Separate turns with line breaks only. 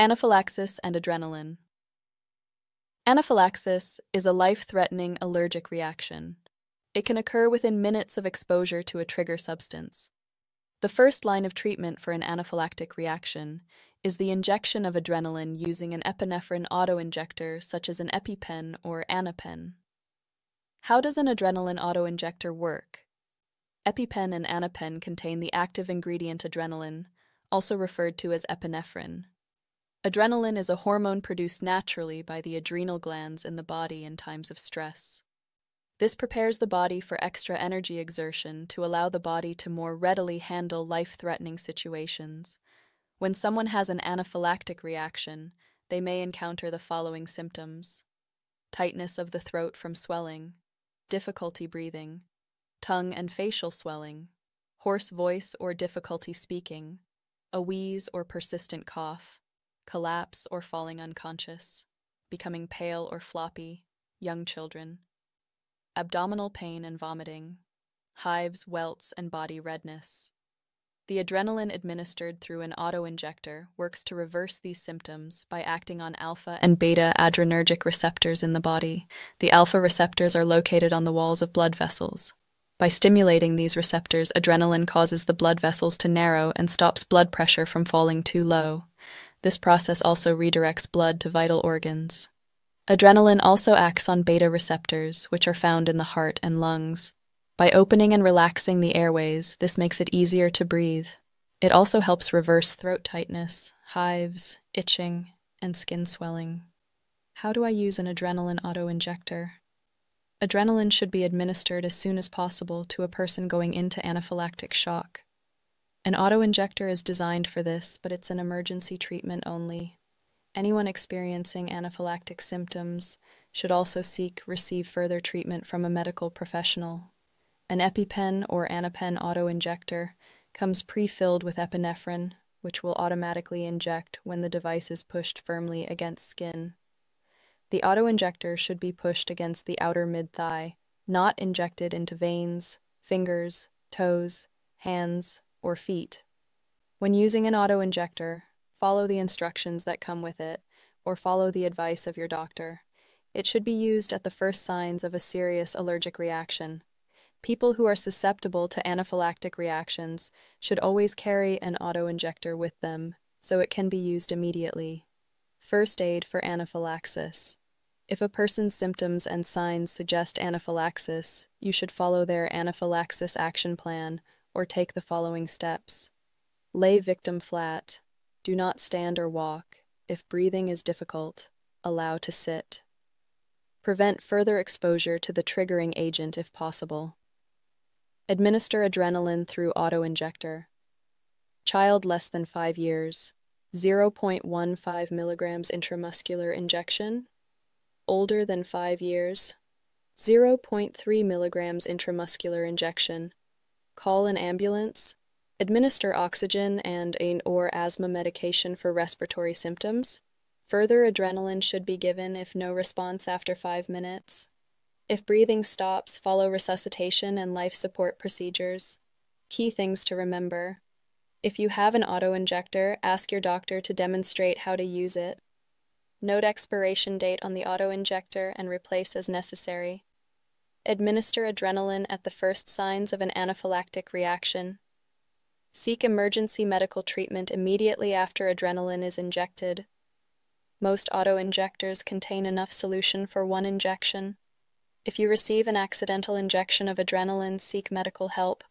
Anaphylaxis and adrenaline. Anaphylaxis is a life-threatening allergic reaction. It can occur within minutes of exposure to a trigger substance. The first line of treatment for an anaphylactic reaction is the injection of adrenaline using an epinephrine autoinjector such as an EpiPen or Anapen. How does an adrenaline autoinjector work? EpiPen and Anapen contain the active ingredient adrenaline, also referred to as epinephrine. Adrenaline is a hormone produced naturally by the adrenal glands in the body in times of stress. This prepares the body for extra energy exertion to allow the body to more readily handle life-threatening situations. When someone has an anaphylactic reaction, they may encounter the following symptoms. Tightness of the throat from swelling, difficulty breathing, tongue and facial swelling, hoarse voice or difficulty speaking, a wheeze or persistent cough, collapse or falling unconscious, becoming pale or floppy, young children, abdominal pain and vomiting, hives, welts, and body redness. The adrenaline administered through an autoinjector works to reverse these symptoms by acting on alpha and beta adrenergic receptors in the body. The alpha receptors are located on the walls of blood vessels. By stimulating these receptors, adrenaline causes the blood vessels to narrow and stops blood pressure from falling too low. This process also redirects blood to vital organs. Adrenaline also acts on beta receptors, which are found in the heart and lungs. By opening and relaxing the airways, this makes it easier to breathe. It also helps reverse throat tightness, hives, itching, and skin swelling. How do I use an adrenaline autoinjector? Adrenaline should be administered as soon as possible to a person going into anaphylactic shock. An autoinjector is designed for this, but it's an emergency treatment only. Anyone experiencing anaphylactic symptoms should also seek receive further treatment from a medical professional. An EpiPen or Anapen autoinjector comes pre-filled with epinephrine, which will automatically inject when the device is pushed firmly against skin. The autoinjector should be pushed against the outer mid-thigh, not injected into veins, fingers, toes, hands, or feet. When using an autoinjector, follow the instructions that come with it, or follow the advice of your doctor. It should be used at the first signs of a serious allergic reaction. People who are susceptible to anaphylactic reactions should always carry an autoinjector with them so it can be used immediately. First aid for anaphylaxis. If a person's symptoms and signs suggest anaphylaxis, you should follow their anaphylaxis action plan or take the following steps. Lay victim flat. Do not stand or walk. If breathing is difficult, allow to sit. Prevent further exposure to the triggering agent if possible. Administer adrenaline through autoinjector. Child less than 5 years, 0.15 milligrams intramuscular injection. Older than 5 years, 0.3 milligrams intramuscular injection call an ambulance, administer oxygen and an or asthma medication for respiratory symptoms. Further adrenaline should be given if no response after 5 minutes. If breathing stops, follow resuscitation and life support procedures. Key things to remember. If you have an auto-injector, ask your doctor to demonstrate how to use it. Note expiration date on the auto-injector and replace as necessary. Administer adrenaline at the first signs of an anaphylactic reaction. Seek emergency medical treatment immediately after adrenaline is injected. Most autoinjectors contain enough solution for one injection. If you receive an accidental injection of adrenaline, seek medical help.